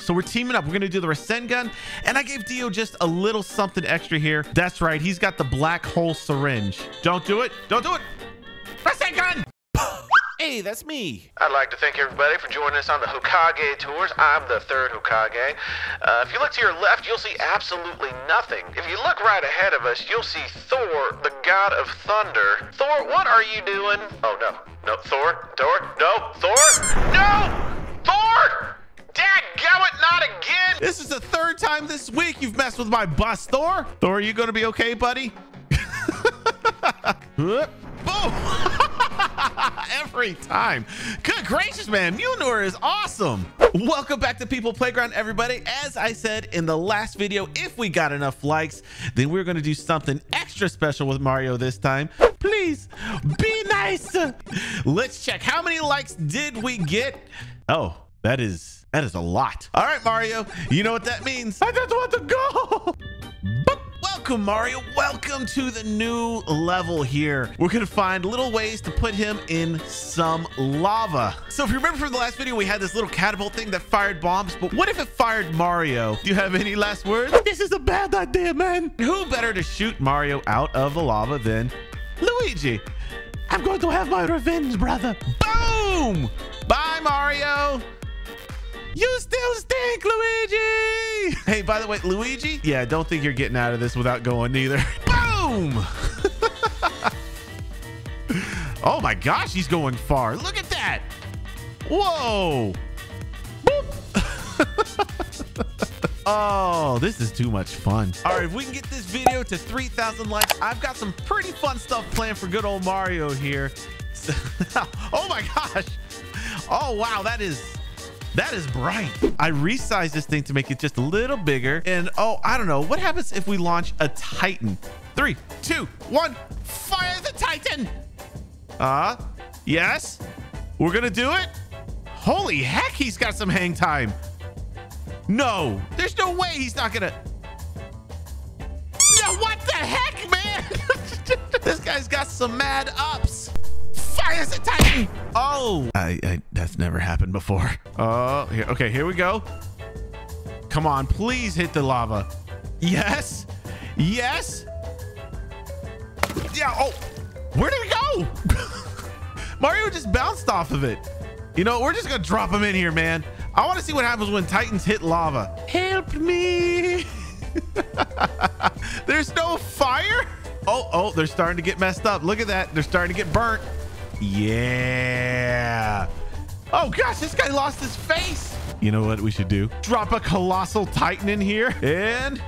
So we're teaming up. We're going to do the Rasengan. And I gave Dio just a little something extra here. That's right. He's got the black hole syringe. Don't do it. Don't do it. Rasengan! Hey, that's me. I'd like to thank everybody for joining us on the Hokage tours. I'm the third Hokage. Uh, if you look to your left, you'll see absolutely nothing. If you look right ahead of us, you'll see Thor, the god of thunder. Thor, what are you doing? Oh, no. No, Thor? Thor? No, Thor? No! Thor! Dadgummit, not again! This is the third time this week you've messed with my bus, Thor. Thor, are you going to be okay, buddy? Boom! Every time. Good gracious, man. Mjolnir is awesome. Welcome back to People Playground, everybody. As I said in the last video, if we got enough likes, then we're going to do something extra special with Mario this time. Please be nice. Let's check. How many likes did we get? Oh, that is that is a lot. All right, Mario. You know what that means. I just want to go. Boop. Welcome, Mario. Welcome to the new level here. We're going to find little ways to put him in some lava. So if you remember from the last video, we had this little catapult thing that fired bombs. But what if it fired Mario? Do you have any last words? This is a bad idea, man. Who better to shoot Mario out of the lava than Luigi? I'm going to have my revenge, brother. Boom! Bye, Mario. You still stink, Luigi! Hey, by the way, Luigi? Yeah, don't think you're getting out of this without going either. Boom! oh my gosh, he's going far. Look at that! Whoa! oh, this is too much fun. All right, if we can get this video to 3,000 likes, I've got some pretty fun stuff planned for good old Mario here. oh my gosh! Oh wow, that is that is bright. I resized this thing to make it just a little bigger. And oh, I don't know. What happens if we launch a Titan? Three, two, one, fire the Titan. Uh, yes. We're going to do it. Holy heck, he's got some hang time. No, there's no way he's not going to. Yeah, what the heck, man? this guy's got some mad ups. Fire the Titan. Oh, I, I that's never happened before. Oh, here. Okay, here we go. Come on, please hit the lava. Yes. Yes. Yeah. Oh, where did it go? Mario just bounced off of it. You know, we're just going to drop him in here, man. I want to see what happens when Titans hit lava. Help me. There's no fire. Oh, oh, they're starting to get messed up. Look at that. They're starting to get burnt. Yeah. Oh gosh, this guy lost his face. You know what we should do? Drop a colossal titan in here and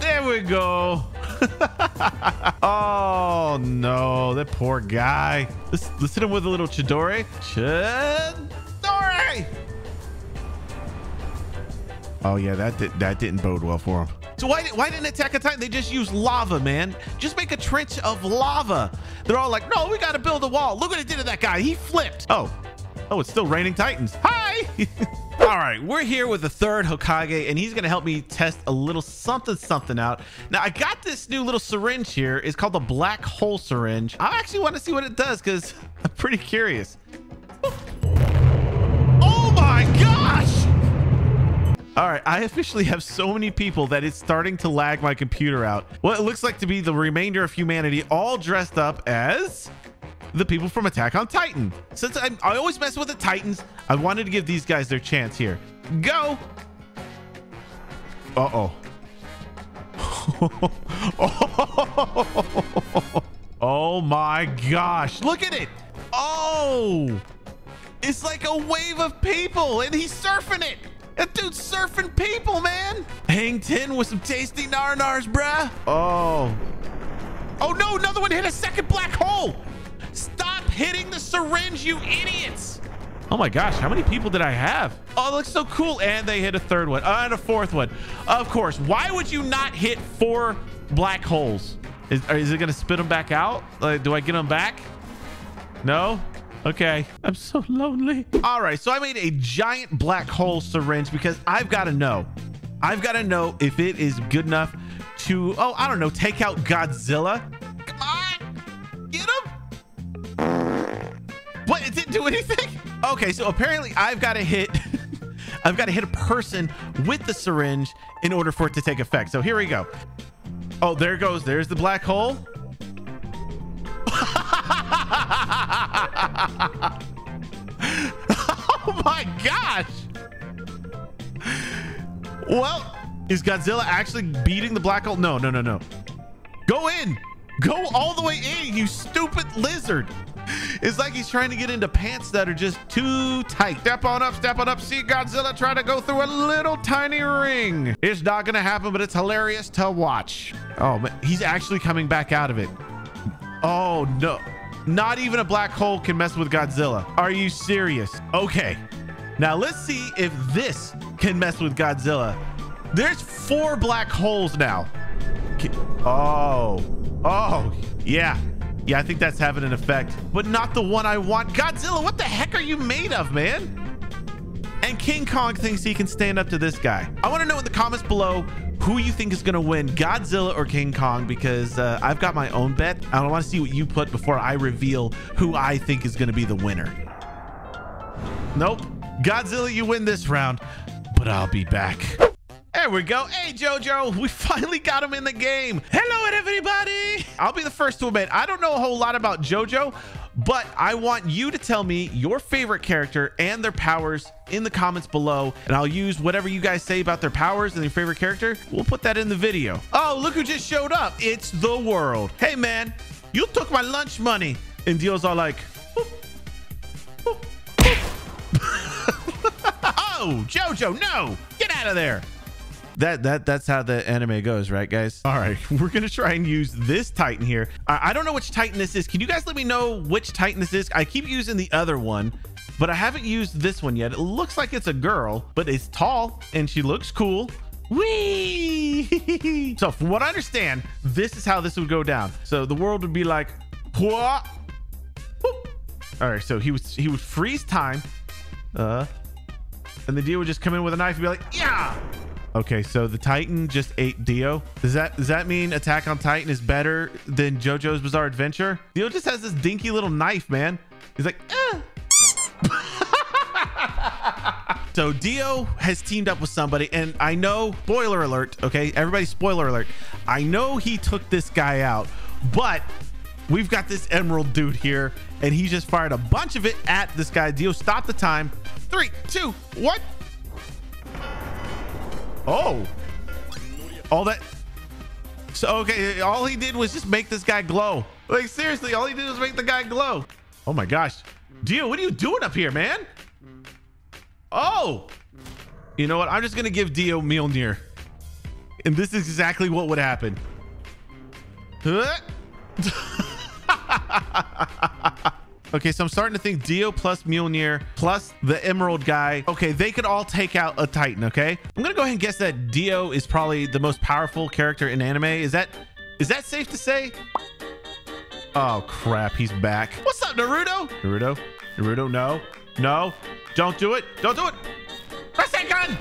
there we go. oh no, that poor guy. Let's, let's hit him with a little Chidori. Chidori. Oh yeah, that did, that didn't bode well for him. So why, why didn't Attack on Titan? They just use lava, man. Just make a trench of lava. They're all like, no, we got to build a wall. Look what it did to that guy. He flipped. Oh, oh, it's still raining Titans. Hi. all right, we're here with the third Hokage, and he's to help me test a little something, something out. Now, I got this new little syringe here. It's called the Black Hole Syringe. I actually want to see what it does because I'm pretty curious. Oh my gosh! All right, I officially have so many people that it's starting to lag my computer out. What it looks like to be the remainder of humanity all dressed up as the people from Attack on Titan. Since I, I always mess with the Titans, I wanted to give these guys their chance here. Go! Uh-oh. oh my gosh, look at it! Oh! It's like a wave of people and he's surfing it! That dude's surfing people, man. Hang 10 with some tasty nar-nars, bruh. Oh. Oh, no. Another one hit a second black hole. Stop hitting the syringe, you idiots. Oh, my gosh. How many people did I have? Oh, it looks so cool. And they hit a third one uh, and a fourth one. Of course. Why would you not hit four black holes? Is, is it going to spit them back out? Uh, do I get them back? No? Okay. I'm so lonely. All right. So I made a giant black hole syringe because I've got to know. I've got to know if it is good enough to, oh, I don't know, take out Godzilla. Come on. Get him. What? It didn't do anything? Okay. So apparently I've got to hit, I've got to hit a person with the syringe in order for it to take effect. So here we go. Oh, there goes. There's the black hole. oh my gosh. Well, is Godzilla actually beating the black hole? No, no, no, no. Go in. Go all the way in, you stupid lizard. It's like he's trying to get into pants that are just too tight. Step on up, step on up. See Godzilla try to go through a little tiny ring. It's not going to happen, but it's hilarious to watch. Oh, man. He's actually coming back out of it. Oh, no. Not even a black hole can mess with Godzilla. Are you serious? Okay. Now let's see if this can mess with Godzilla. There's four black holes now. Oh, oh, yeah. Yeah, I think that's having an effect, but not the one I want. Godzilla, what the heck are you made of, man? And King Kong thinks he can stand up to this guy. I want to know in the comments below who you think is going to win, Godzilla or King Kong, because uh, I've got my own bet. I want to see what you put before I reveal who I think is going to be the winner. Nope. Godzilla, you win this round, but I'll be back. There we go. Hey, JoJo, we finally got him in the game. Hello, everybody. I'll be the first to admit, I don't know a whole lot about JoJo, but I want you to tell me your favorite character and their powers in the comments below, and I'll use whatever you guys say about their powers and their favorite character. We'll put that in the video. Oh, look who just showed up. It's the world. Hey, man, you took my lunch money. And Dio's all like, oh, JoJo, no, get out of there that that that's how the anime goes right guys? All right. We're gonna try and use this titan here. I, I, don't know which titan this is. Can you guys let me know which titan this is? I keep using the other one but i haven't used this one yet. It looks like it's a girl but it's tall and she looks cool. Whee! so from what i understand this is how this would go down. So the world would be like what all right so he was he would freeze time uh and the deal would just come in with a knife and be like yeah Okay, so the Titan just ate Dio. Does that does that mean Attack on Titan is better than JoJo's Bizarre Adventure? Dio just has this dinky little knife, man. He's like, eh. so Dio has teamed up with somebody, and I know, spoiler alert, okay? Everybody, spoiler alert. I know he took this guy out, but we've got this Emerald dude here, and he just fired a bunch of it at this guy. Dio, stop the time. Three, two, one. Oh. All that. So, okay, all he did was just make this guy glow. Like, seriously, all he did was make the guy glow. Oh my gosh. Dio, what are you doing up here, man? Oh. You know what? I'm just going to give Dio Mjolnir. And this is exactly what would happen. Huh? Okay, so I'm starting to think Dio plus Mjolnir plus the Emerald guy. Okay, they could all take out a Titan, okay? I'm gonna go ahead and guess that Dio is probably the most powerful character in anime. Is that is that safe to say? Oh crap, he's back. What's up, Naruto? Naruto? Naruto, no. No. Don't do it. Don't do it. Rasengan!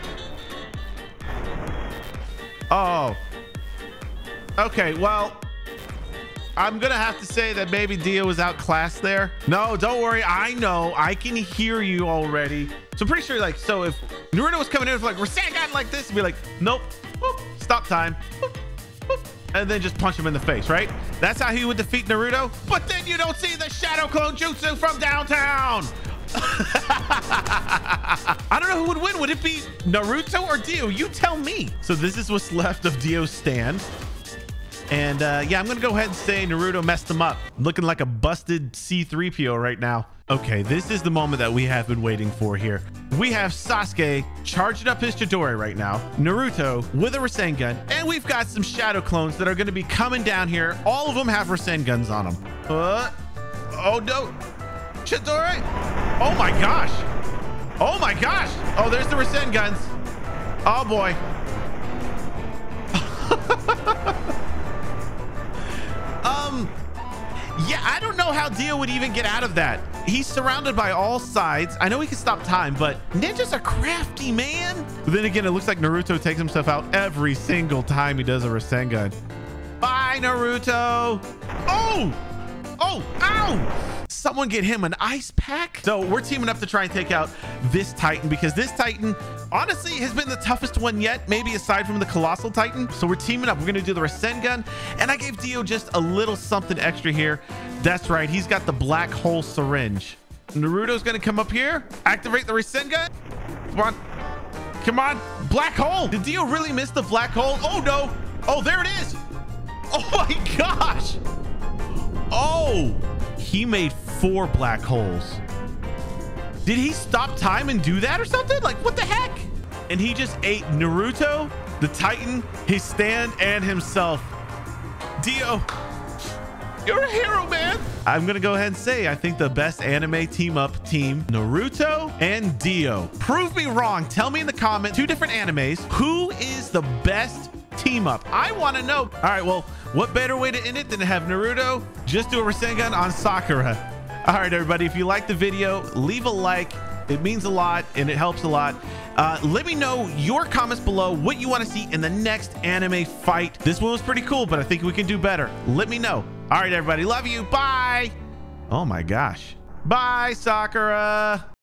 Oh. Okay, well, I'm gonna have to say that maybe Dio was outclassed there. No, don't worry. I know. I can hear you already. So I'm pretty sure, like, so if Naruto was coming in with like Rasengan like this, be like, nope, stop time, and then just punch him in the face, right? That's how he would defeat Naruto. But then you don't see the Shadow Clone Jutsu from downtown. I don't know who would win. Would it be Naruto or Dio? You tell me. So this is what's left of Dio's stand. And uh, yeah, I'm going to go ahead and say Naruto messed him up. Looking like a busted C-3PO right now. Okay, this is the moment that we have been waiting for here. We have Sasuke charging up his Chidori right now, Naruto with a Rasengan, and we've got some Shadow clones that are going to be coming down here. All of them have Rasengans on them. Uh, oh, no. Chidori. Oh, my gosh. Oh, my gosh. Oh, there's the Rasengans. Oh, boy. I don't know how Dio would even get out of that. He's surrounded by all sides. I know he can stop time, but ninjas are crafty, man. But then again, it looks like Naruto takes himself out every single time he does a Rasengan. Bye, Naruto. Oh! Oh! Ow! someone get him an ice pack? So we're teaming up to try and take out this Titan because this Titan honestly has been the toughest one yet, maybe aside from the Colossal Titan. So we're teaming up. We're going to do the Rasengan. And I gave Dio just a little something extra here. That's right. He's got the black hole syringe. Naruto's going to come up here, activate the Rasengan. Come on. Come on. Black hole. Did Dio really miss the black hole? Oh, no. Oh, there it is. Oh, my gosh. Oh, he made four black holes. Did he stop time and do that or something? Like, what the heck? And he just ate Naruto, the Titan, his stand, and himself. Dio, you're a hero, man. I'm going to go ahead and say I think the best anime team up team, Naruto and Dio. Prove me wrong. Tell me in the comment, two different animes, who is the best team up? I want to know. All right, well, what better way to end it than to have Naruto just do a Rasengan on Sakura? All right, everybody, if you like the video, leave a like. It means a lot and it helps a lot. Uh, let me know your comments below what you want to see in the next anime fight. This one was pretty cool, but I think we can do better. Let me know. All right, everybody. Love you. Bye. Oh my gosh. Bye, Sakura.